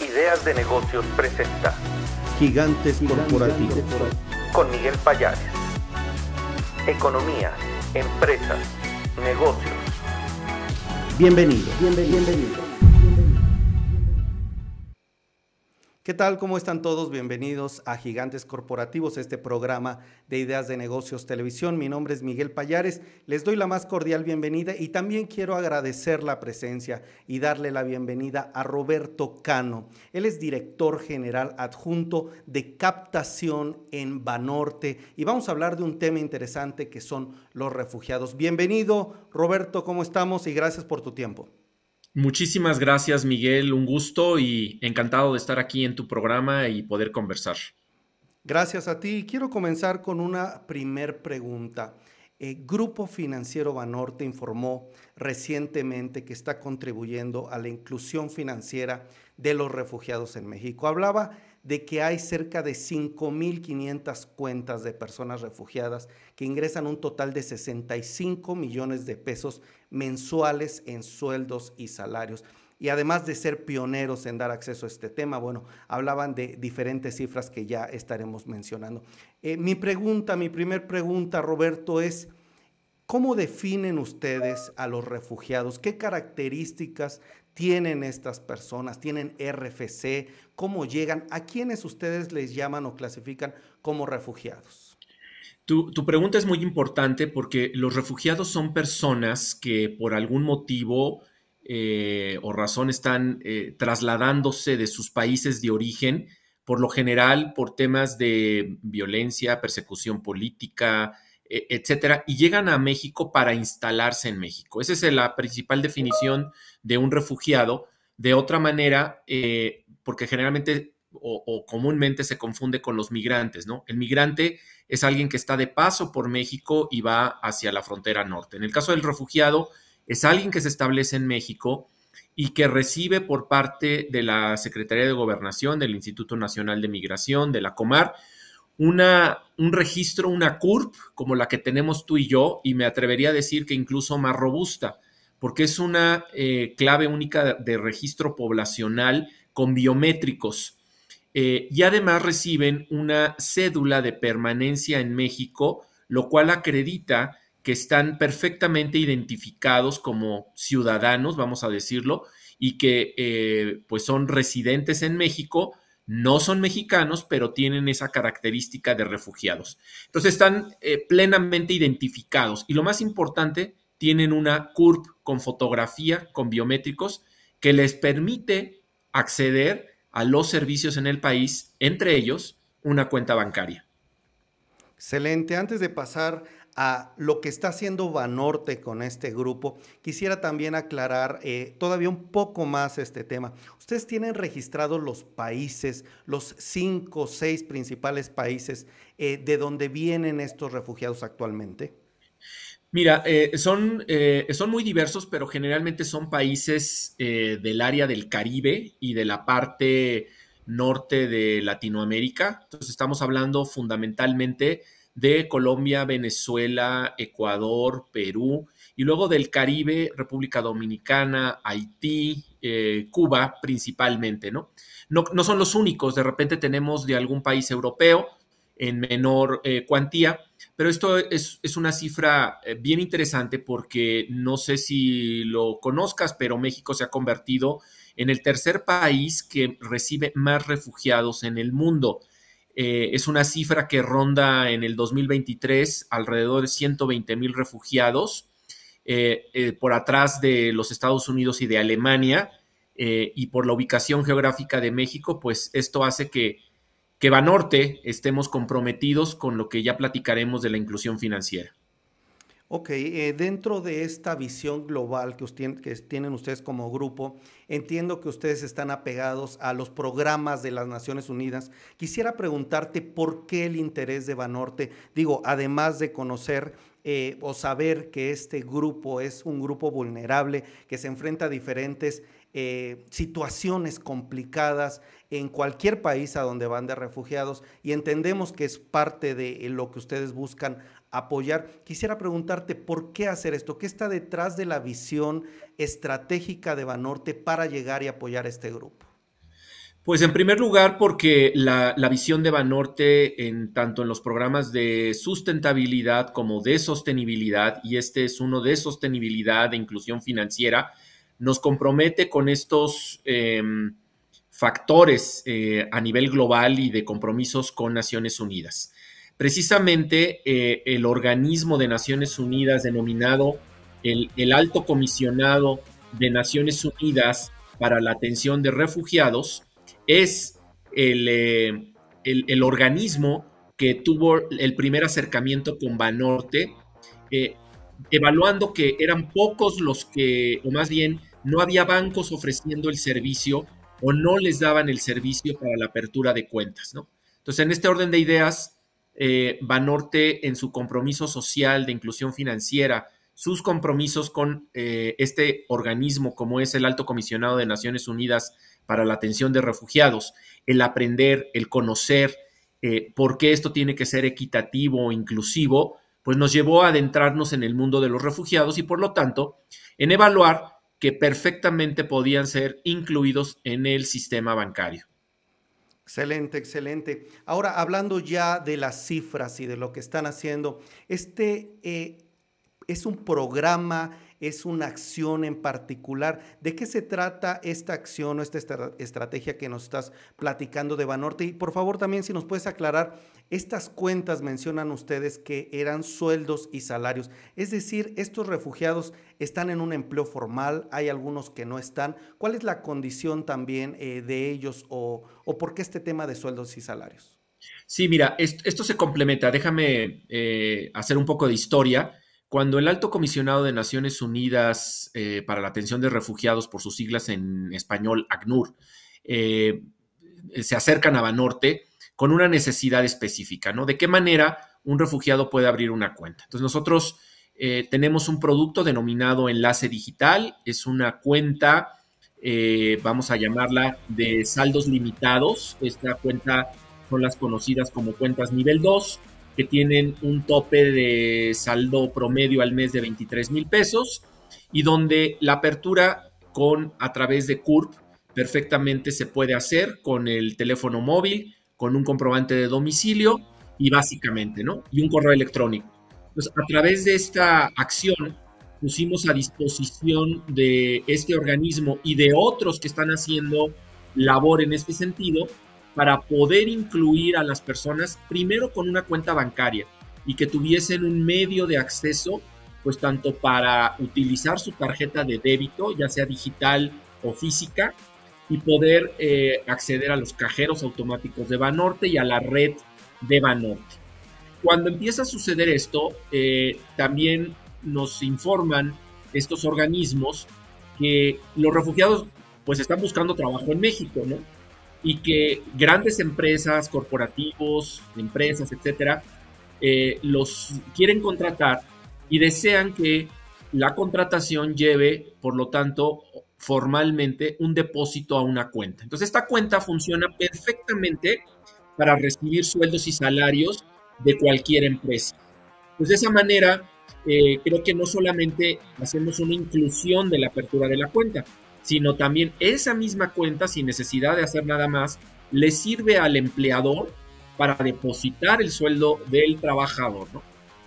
Ideas de Negocios presenta Gigantes Corporativos con Miguel Payares. Economía, empresas, negocios. Bienvenido, bienvenido. ¿Qué tal? ¿Cómo están todos? Bienvenidos a Gigantes Corporativos, este programa de ideas de negocios televisión. Mi nombre es Miguel Payares. Les doy la más cordial bienvenida y también quiero agradecer la presencia y darle la bienvenida a Roberto Cano. Él es director general adjunto de captación en Banorte y vamos a hablar de un tema interesante que son los refugiados. Bienvenido, Roberto, ¿cómo estamos? Y gracias por tu tiempo. Muchísimas gracias, Miguel. Un gusto y encantado de estar aquí en tu programa y poder conversar. Gracias a ti. Quiero comenzar con una primer pregunta. El Grupo Financiero Banorte informó recientemente que está contribuyendo a la inclusión financiera de los refugiados en México. Hablaba de que hay cerca de 5.500 cuentas de personas refugiadas que ingresan un total de 65 millones de pesos mensuales en sueldos y salarios. Y además de ser pioneros en dar acceso a este tema, bueno, hablaban de diferentes cifras que ya estaremos mencionando. Eh, mi pregunta, mi primer pregunta, Roberto, es, ¿cómo definen ustedes a los refugiados? ¿Qué características tienen estas personas? ¿Tienen RFC? ¿Cómo llegan? ¿A quiénes ustedes les llaman o clasifican como refugiados? Tu, pregunta es muy importante porque los refugiados son personas que por algún motivo eh, o razón están eh, trasladándose de sus países de origen, por lo general por temas de violencia, persecución política, etcétera, y llegan a México para instalarse en México. Esa es la principal definición de un refugiado. De otra manera, eh, porque generalmente o, comúnmente se confunde con los migrantes, ¿no? El migrante es alguien que está de paso por México y va hacia la frontera norte. En el caso del refugiado, es alguien que se establece en México y que recibe por parte de la Secretaría de Gobernación, del Instituto Nacional de Migración, de la Comar, una, un registro, una CURP, como la que tenemos tú y yo, y me atrevería a decir que incluso más robusta, porque es una eh, clave única de registro poblacional con biométricos. Eh, y además reciben una cédula de permanencia en México, lo cual acredita que están perfectamente identificados como ciudadanos, vamos a decirlo, y que eh, pues son residentes en México, no son mexicanos, pero tienen esa característica de refugiados. Entonces están eh, plenamente identificados y lo más importante, tienen una CURP con fotografía, con biométricos, que les permite acceder a los servicios en el país, entre ellos una cuenta bancaria. Excelente. Antes de pasar a lo que está haciendo Banorte con este grupo, quisiera también aclarar eh, todavía un poco más este tema. ¿Ustedes tienen registrados los países, los cinco o seis principales países eh, de donde vienen estos refugiados actualmente? Mira, eh, son, son muy diversos, pero generalmente son países del área del Caribe y de la parte norte de Latinoamérica. Entonces estamos hablando fundamentalmente de Colombia, Venezuela, Ecuador, Perú y luego del Caribe, República Dominicana, Haití, Cuba principalmente, ¿no? ¿no? ¿no? son los únicos, de repente tenemos de algún país europeo en menor cuantía pero esto es, una cifra eh, bien interesante porque no sé si lo conozcas, pero México se ha convertido en el tercer país que recibe más refugiados en el mundo. Eh, es una cifra que ronda en el 2023 alrededor de 120 mil refugiados, eh, por atrás de los Estados Unidos y de Alemania, y por la ubicación geográfica de México, pues esto hace que que Banorte estemos comprometidos con lo que ya platicaremos de la inclusión financiera. Ok, eh, dentro de esta visión global que, tienen ustedes como grupo, entiendo que ustedes están apegados a los programas de las Naciones Unidas. Quisiera preguntarte por qué el interés de Banorte, digo, además de conocer eh, o saber que este grupo es un grupo vulnerable, que se enfrenta a diferentes eh, situaciones complicadas en cualquier país a donde van de refugiados y entendemos que es parte de lo que ustedes buscan apoyar. Quisiera preguntarte por qué hacer esto, qué está detrás de la visión estratégica de Banorte para llegar y apoyar a este grupo. Pues en primer lugar, porque la, visión de Banorte, en tanto en los programas de sustentabilidad como de sostenibilidad, y este es uno de sostenibilidad, de inclusión financiera, nos compromete con estos em, factores eh, a nivel global y de compromisos con Naciones Unidas. Precisamente eh, el organismo de Naciones Unidas denominado el Alto Comisionado de Naciones Unidas para la Atención de Refugiados, es eh, el, organismo que tuvo el primer acercamiento con Banorte, eh, evaluando que eran pocos los que, o más bien, no había bancos ofreciendo el servicio o no les daban el servicio para la apertura de cuentas, ¿no? Entonces, en este orden de ideas, eh, Banorte, en su compromiso social de inclusión financiera, sus compromisos con este organismo como es el Alto Comisionado de Naciones Unidas para la atención de refugiados, el aprender, el conocer eh, por qué esto tiene que ser equitativo o inclusivo, pues nos llevó a adentrarnos en el mundo de los refugiados y por lo tanto en evaluar que perfectamente podían ser incluidos en el sistema bancario. Excelente, excelente. Ahora, hablando ya de las cifras y de lo que están haciendo, este eh, es un programa es una acción en particular. ¿De qué se trata esta acción o esta estrategia que nos estás platicando de Banorte? Y por favor también si nos puedes aclarar, estas cuentas mencionan ustedes que eran sueldos y salarios. Es decir, estos refugiados están en un empleo formal, hay algunos que no están. ¿Cuál es la condición también eh, de ellos o, por qué este tema de sueldos y salarios? Sí, mira, esto, se complementa. Déjame eh, hacer un poco de historia. Cuando el alto comisionado de Naciones Unidas eh, para la Atención de Refugiados, por sus siglas en español, ACNUR, eh, se acercan a Banorte con una necesidad específica, ¿no? ¿De qué manera un refugiado puede abrir una cuenta? Entonces nosotros eh, tenemos un producto denominado Enlace Digital, es una cuenta, vamos a llamarla de saldos limitados, esta cuenta son las conocidas como cuentas nivel 2, que tienen un tope de saldo promedio al mes de 23 mil pesos y donde la apertura con a través de CURP perfectamente se puede hacer con el teléfono móvil, con un comprobante de domicilio y básicamente, ¿no? Y un correo electrónico. Pues a través de esta acción pusimos a disposición de este organismo y de otros que están haciendo labor en este sentido para poder incluir a las personas primero con una cuenta bancaria y que tuviesen un medio de acceso, pues tanto para utilizar su tarjeta de débito, ya sea digital o física, y poder eh, acceder a los cajeros automáticos de Banorte y a la red de Banorte. Cuando empieza a suceder esto, eh, también nos informan estos organismos que los refugiados pues están buscando trabajo en México, ¿no? Y que grandes empresas, corporativos, empresas, etcétera, eh, los quieren contratar y desean que la contratación lleve, por lo tanto, formalmente un depósito a una cuenta. Entonces, esta cuenta funciona perfectamente para recibir sueldos y salarios de cualquier empresa. Pues de esa manera, eh, creo que no solamente hacemos una inclusión de la apertura de la cuenta, sino también esa misma cuenta, sin necesidad de hacer nada más, le sirve al empleador para depositar el sueldo del trabajador. ¿no?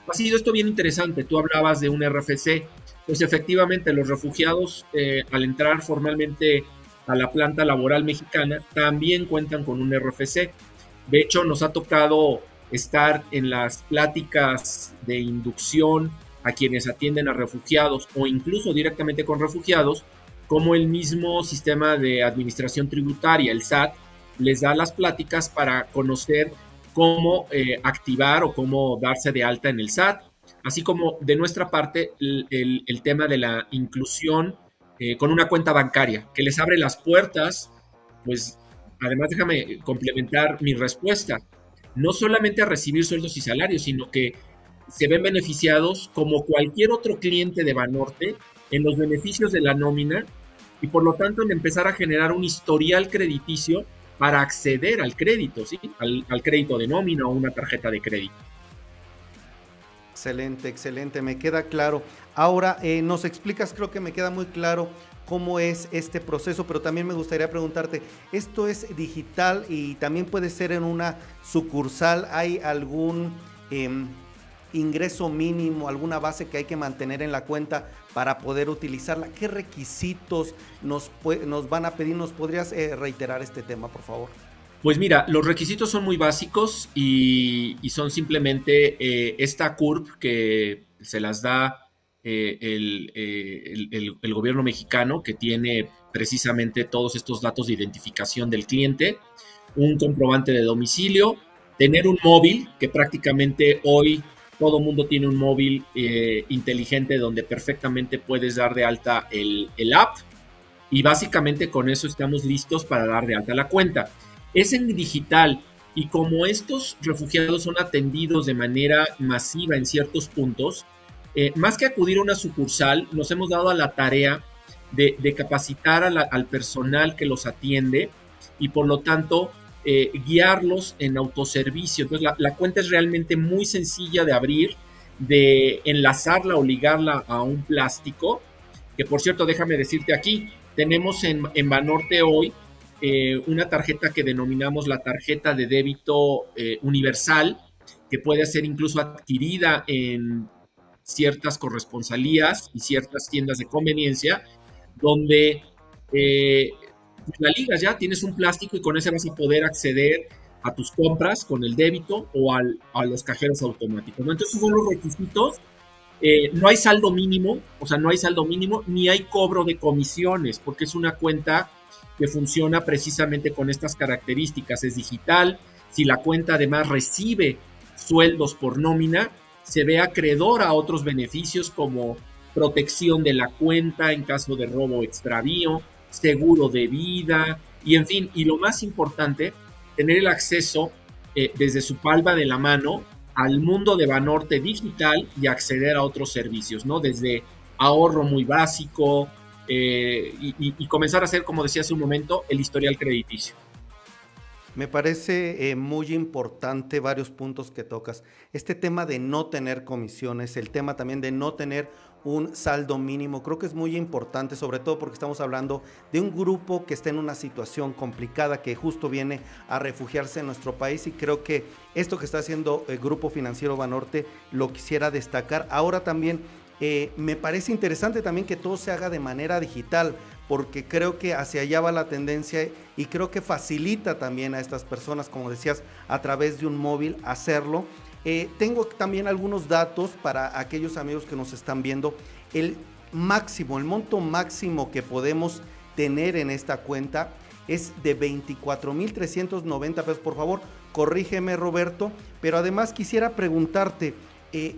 Ha sido esto bien interesante. Tú hablabas de un RFC. Pues efectivamente los refugiados eh, al entrar formalmente a la planta laboral mexicana también cuentan con un RFC. De hecho, nos ha tocado estar en las pláticas de inducción a quienes atienden a refugiados o incluso directamente con refugiados como el mismo sistema de administración tributaria, el SAT, les da las pláticas para conocer cómo eh, activar o cómo darse de alta en el SAT, así como de nuestra parte el, tema de la inclusión eh, con una cuenta bancaria, que les abre las puertas, pues además déjame complementar mi respuesta, no solamente a recibir sueldos y salarios, sino que se ven beneficiados como cualquier otro cliente de Banorte en los beneficios de la nómina y por lo tanto en empezar a generar un historial crediticio para acceder al crédito, ¿sí? al, crédito de nómina o una tarjeta de crédito. Excelente, excelente, me queda claro. Ahora, eh, nos explicas, creo que me queda muy claro cómo es este proceso, pero también me gustaría preguntarte, ¿esto es digital y también puede ser en una sucursal? ¿Hay algún em, ingreso mínimo, alguna base que hay que mantener en la cuenta para poder utilizarla? ¿Qué requisitos nos, nos van a pedir? ¿Nos podrías eh, reiterar este tema, por favor? Pues mira, los requisitos son muy básicos y, son simplemente eh, esta CURP que se las da eh, el, el, gobierno mexicano, que tiene precisamente todos estos datos de identificación del cliente, un comprobante de domicilio, tener un móvil, que prácticamente hoy todo mundo tiene un móvil eh, inteligente donde perfectamente puedes dar de alta el, el app y básicamente con eso estamos listos para dar de alta la cuenta. Es en digital y como estos refugiados son atendidos de manera masiva en ciertos puntos, eh, más que acudir a una sucursal, nos hemos dado a la tarea de, capacitar al personal que los atiende y por lo tanto eh, guiarlos en autoservicio. Entonces la, cuenta es realmente muy sencilla de abrir, de enlazarla o ligarla a un plástico, que por cierto déjame decirte aquí, tenemos en, en Banorte hoy eh, una tarjeta que denominamos la tarjeta de débito eh, universal, que puede ser incluso adquirida en ciertas corresponsalías y ciertas tiendas de conveniencia, donde eh, la ligas ya, tienes un plástico y con ese vas a poder acceder a tus compras con el débito o a los cajeros automáticos. Entonces, esos son los requisitos. no hay saldo mínimo, o sea, no hay saldo mínimo, ni hay cobro de comisiones, porque es una cuenta que funciona precisamente con estas características. Es digital, si la cuenta además recibe sueldos por nómina, se ve acreedor a otros beneficios como protección de la cuenta en caso de robo o extravío, seguro de vida y en fin, y lo más importante, tener el acceso eh, desde su palma de la mano al mundo de Banorte digital y acceder a otros servicios, ¿no? Desde ahorro muy básico, eh, y, comenzar a hacer, como decía hace un momento, el historial crediticio. Me parece eh, muy importante varios puntos que tocas. Este tema de no tener comisiones, el tema también de no tener un saldo mínimo, creo que es muy importante, sobre todo porque estamos hablando de un grupo que está en una situación complicada, que justo viene a refugiarse en nuestro país y creo que esto que está haciendo el Grupo Financiero Banorte lo quisiera destacar. Ahora también eh, me parece interesante también que todo se haga de manera digital, porque creo que hacia allá va la tendencia y creo que facilita también a estas personas, como decías, a través de un móvil hacerlo. Eh, tengo también algunos datos para aquellos amigos que nos están viendo. El máximo, el monto máximo que podemos tener en esta cuenta es de 24.390 pesos. Por favor, corrígeme Roberto, pero además quisiera preguntarte, eh,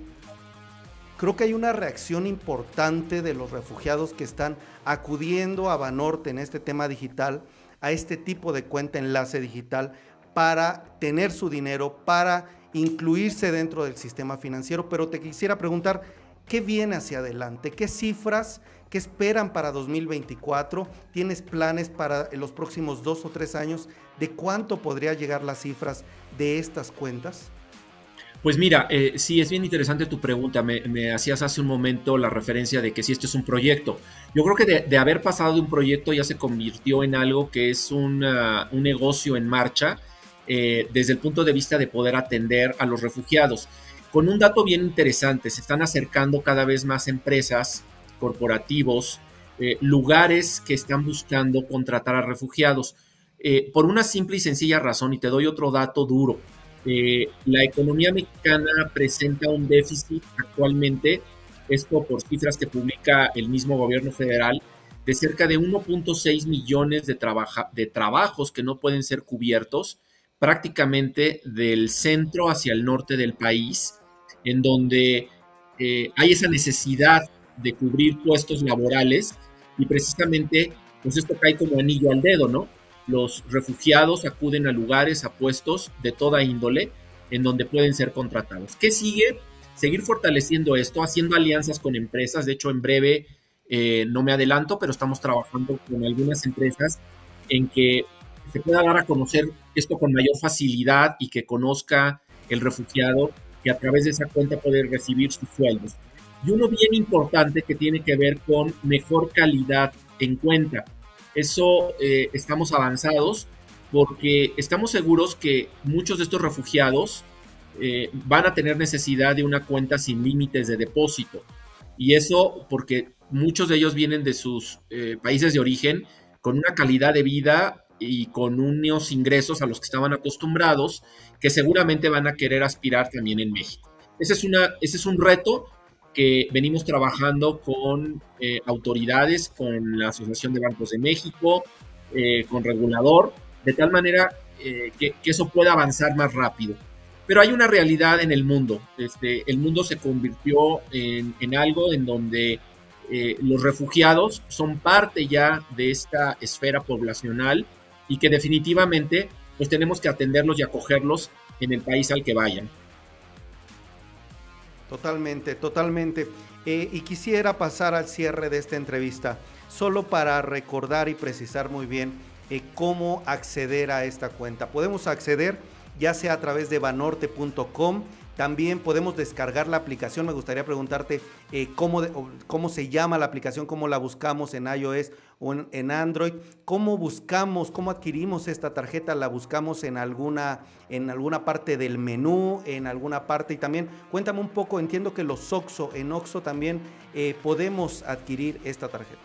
Creo que hay una reacción importante de los refugiados que están acudiendo a Banorte en este tema digital, a este tipo de cuenta enlace digital, para tener su dinero, para incluirse dentro del sistema financiero. Pero te quisiera preguntar, ¿qué viene hacia adelante? ¿Qué cifras, qué esperan para 2024? ¿Tienes planes para los próximos dos o tres años de cuánto podría llegar las cifras de estas cuentas? Pues mira, eh, sí, es bien interesante tu pregunta. Me, hacías hace un momento la referencia de que si esto es un proyecto. Yo creo que de, haber pasado de un proyecto ya se convirtió en algo que es un negocio en marcha eh, desde el punto de vista de poder atender a los refugiados. Con un dato bien interesante, se están acercando cada vez más empresas, corporativos, eh, lugares que están buscando contratar a refugiados. por una simple y sencilla razón, y te doy otro dato duro eh, la economía mexicana presenta un déficit actualmente, esto por cifras que publica el mismo gobierno federal, de cerca de 1.6 millones de, de trabajos que no pueden ser cubiertos prácticamente del centro hacia el norte del país, en donde eh, hay esa necesidad de cubrir puestos laborales y precisamente pues esto cae como anillo al dedo, ¿no? Los refugiados acuden a lugares, a puestos de toda índole en donde pueden ser contratados. ¿Qué sigue? Seguir fortaleciendo esto, haciendo alianzas con empresas. De hecho, en breve, eh, no me adelanto, pero estamos trabajando con algunas empresas en que se pueda dar a conocer esto con mayor facilidad y que conozca el refugiado que a través de esa cuenta pueden recibir sus sueldos. Y uno bien importante que tiene que ver con mejor calidad en cuenta. Eso eh, estamos avanzados porque estamos seguros que muchos de estos refugiados eh, van a tener necesidad de una cuenta sin límites de depósito. Y eso porque muchos de ellos vienen de sus eh, países de origen con una calidad de vida y con unos ingresos a los que estaban acostumbrados que seguramente van a querer aspirar también en México. Ese es, una, ese es un reto que venimos trabajando con eh, autoridades, con la Asociación de Bancos de México, eh, con regulador, de tal manera eh, que, eso pueda avanzar más rápido. Pero hay una realidad en el mundo. Este, el mundo se convirtió en, algo en donde los refugiados son parte ya de esta esfera poblacional y que definitivamente pues tenemos que atenderlos y acogerlos en el país al que vayan. Totalmente, totalmente. Eh, y quisiera pasar al cierre de esta entrevista, solo para recordar y precisar muy bien eh, cómo acceder a esta cuenta. Podemos acceder ya sea a través de banorte.com, también podemos descargar la aplicación. Me gustaría preguntarte eh, cómo, cómo se llama la aplicación, cómo la buscamos en iOS o en, Android. ¿Cómo buscamos, cómo adquirimos esta tarjeta? ¿La buscamos en alguna, en alguna parte del menú, en alguna parte? Y también cuéntame un poco, entiendo que los OXO, en OXO también eh, podemos adquirir esta tarjeta.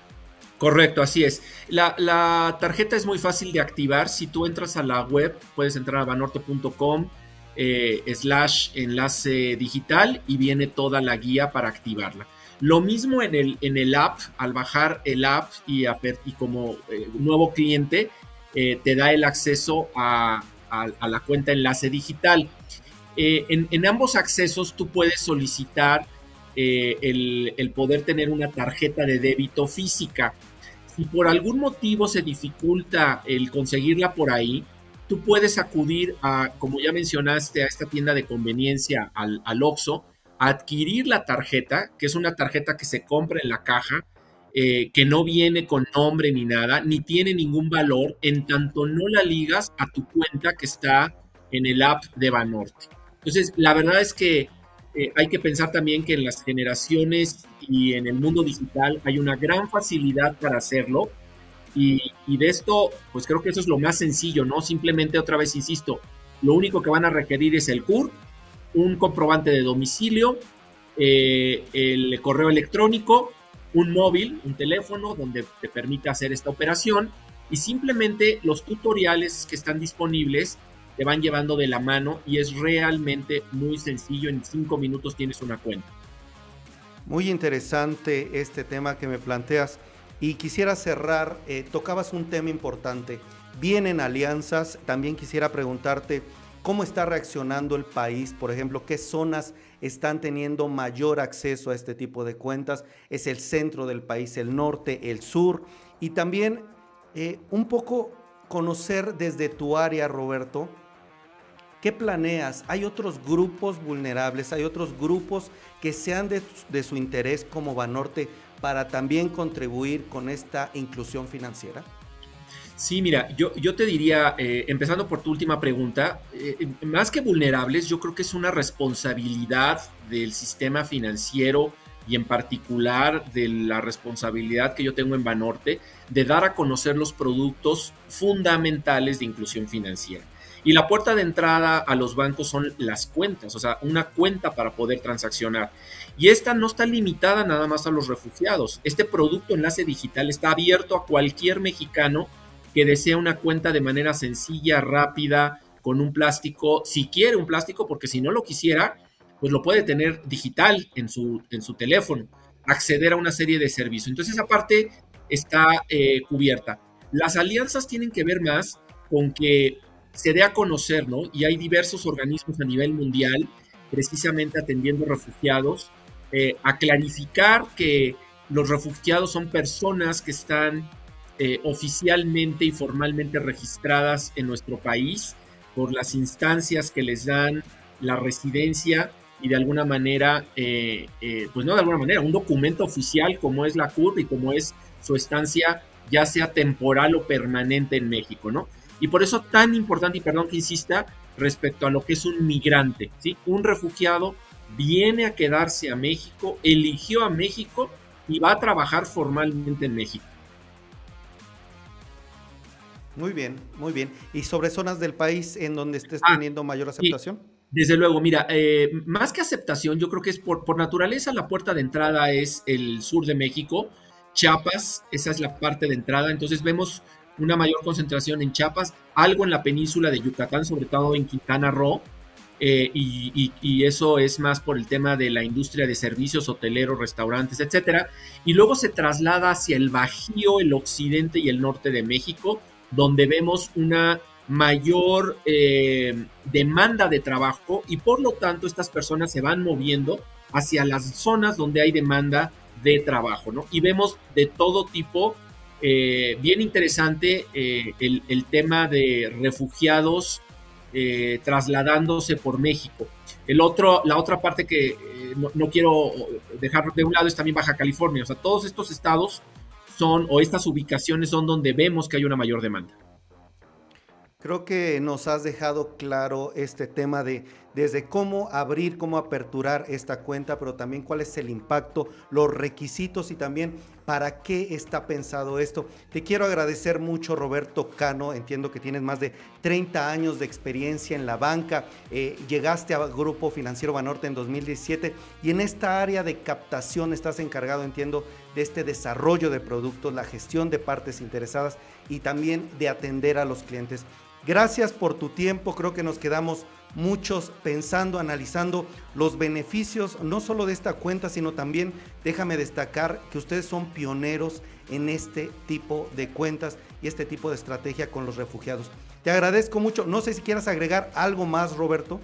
Correcto, así es. La, la, tarjeta es muy fácil de activar. Si tú entras a la web, puedes entrar a banorte.com eh, slash enlace digital y viene toda la guía para activarla. Lo mismo en el, en el app, al bajar el app y, como eh, nuevo cliente, eh, te da el acceso a, la cuenta enlace digital. En, ambos accesos tú puedes solicitar el poder tener una tarjeta de débito física. Si por algún motivo se dificulta el conseguirla por ahí, tú puedes acudir a, como ya mencionaste, a esta tienda de conveniencia, al, al OXO, adquirir la tarjeta, que es una tarjeta que se compra en la caja, eh, que no viene con nombre ni nada, ni tiene ningún valor, en tanto no la ligas a tu cuenta que está en el app de Banorte. Entonces, la verdad es que eh, hay que pensar también que en las generaciones y en el mundo digital hay una gran facilidad para hacerlo y, de esto, pues creo que eso es lo más sencillo, ¿no? Simplemente otra vez insisto, lo único que van a requerir es el CUR, un comprobante de domicilio, eh, el correo electrónico, un móvil, un teléfono donde te permite hacer esta operación y simplemente los tutoriales que están disponibles te van llevando de la mano y es realmente muy sencillo, en cinco minutos tienes una cuenta. Muy interesante este tema que me planteas. Y quisiera cerrar, eh, tocabas un tema importante, vienen alianzas, también quisiera preguntarte cómo está reaccionando el país, por ejemplo, qué zonas están teniendo mayor acceso a este tipo de cuentas, es el centro del país, el norte, el sur, y también eh, un poco conocer desde tu área, Roberto, ¿Qué planeas? ¿Hay otros grupos vulnerables? ¿Hay otros grupos que sean de, su interés como Banorte para también contribuir con esta inclusión financiera? Sí, mira, yo, yo te diría, eh, empezando por tu última pregunta, eh, más que vulnerables, yo creo que es una responsabilidad del sistema financiero y en particular de la responsabilidad que yo tengo en Banorte de dar a conocer los productos fundamentales de inclusión financiera. Y la puerta de entrada a los bancos son las cuentas, o sea, una cuenta para poder transaccionar. Y esta no está limitada nada más a los refugiados. Este producto enlace digital está abierto a cualquier mexicano que desea una cuenta de manera sencilla, rápida, con un plástico, si quiere un plástico, porque si no lo quisiera, pues lo puede tener digital en su, en su teléfono, acceder a una serie de servicios. Entonces esa parte está eh, cubierta. Las alianzas tienen que ver más con que se dé a conocer, ¿no? Y hay diversos organismos a nivel mundial precisamente atendiendo refugiados, eh, a clarificar que los refugiados son personas que están eh, oficialmente y formalmente registradas en nuestro país por las instancias que les dan la residencia y de alguna manera, eh, pues no de alguna manera, un documento oficial como es la CUR y como es su estancia, ya sea temporal o permanente en México, ¿no? Y por eso tan importante, y perdón que insista, respecto a lo que es un migrante. ¿sí? Un refugiado viene a quedarse a México, eligió a México y va a trabajar formalmente en México. Muy bien, muy bien. ¿Y sobre zonas del país en donde estés ah, teniendo mayor aceptación? Desde luego, mira, eh, más que aceptación, yo creo que es por, por naturaleza la puerta de entrada es el sur de México, Chiapas, esa es la parte de entrada, entonces vemos una mayor concentración en Chiapas, algo en la península de Yucatán, sobre todo en Quintana Roo, eh, y, eso es más por el tema de la industria de servicios, hoteleros, restaurantes, etcétera. Y luego se traslada hacia el Bajío, el occidente y el norte de México, donde vemos una mayor eh, demanda de trabajo y por lo tanto estas personas se van moviendo hacia las zonas donde hay demanda de trabajo, ¿no? Y vemos de todo tipo, eh, bien interesante el, el, tema de refugiados eh, trasladándose por México. El otro, la otra parte que eh, no, quiero dejar de un lado es también Baja California. O sea, todos estos estados son, o estas ubicaciones son donde vemos que hay una mayor demanda. Creo que nos has dejado claro este tema de desde cómo abrir, cómo aperturar esta cuenta, pero también cuál es el impacto, los requisitos y también para qué está pensado esto. Te quiero agradecer mucho, Roberto Cano. Entiendo que tienes más de 30 años de experiencia en la banca. Eh, llegaste a Grupo Financiero Banorte en 2017 y en esta área de captación estás encargado, entiendo, de este desarrollo de productos, la gestión de partes interesadas y también de atender a los clientes. Gracias por tu tiempo. Creo que nos quedamos muchos pensando, analizando los beneficios no solo de esta cuenta, sino también déjame destacar que ustedes son pioneros en este tipo de cuentas y este tipo de estrategia con los refugiados. Te agradezco mucho. No sé si quieras agregar algo más, Roberto.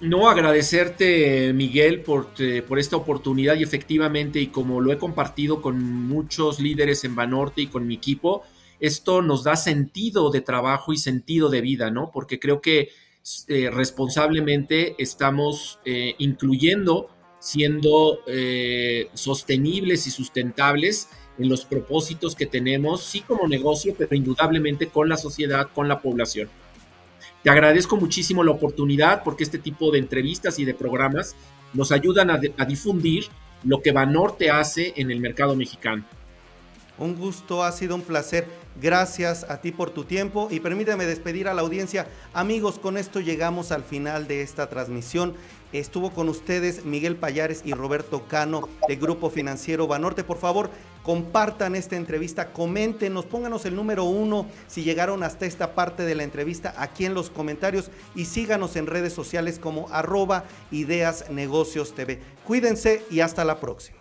No, agradecerte, Miguel, por, por, esta oportunidad y efectivamente, y como lo he compartido con muchos líderes en Banorte y con mi equipo, esto nos da sentido de trabajo y sentido de vida, ¿no? Porque creo que eh, responsablemente estamos eh, incluyendo, siendo eh, sostenibles y sustentables en los propósitos que tenemos, sí como negocio, pero indudablemente con la sociedad, con la población. Te agradezco muchísimo la oportunidad porque este tipo de entrevistas y de programas nos ayudan a, a difundir lo que Banorte hace en el mercado mexicano. Un gusto, ha sido un placer. Gracias a ti por tu tiempo y permítame despedir a la audiencia. Amigos, con esto llegamos al final de esta transmisión. Estuvo con ustedes Miguel Payares y Roberto Cano de Grupo Financiero Banorte. Por favor, compartan esta entrevista, coméntenos, pónganos el número uno si llegaron hasta esta parte de la entrevista aquí en los comentarios y síganos en redes sociales como arroba Ideas Negocios TV. Cuídense y hasta la próxima.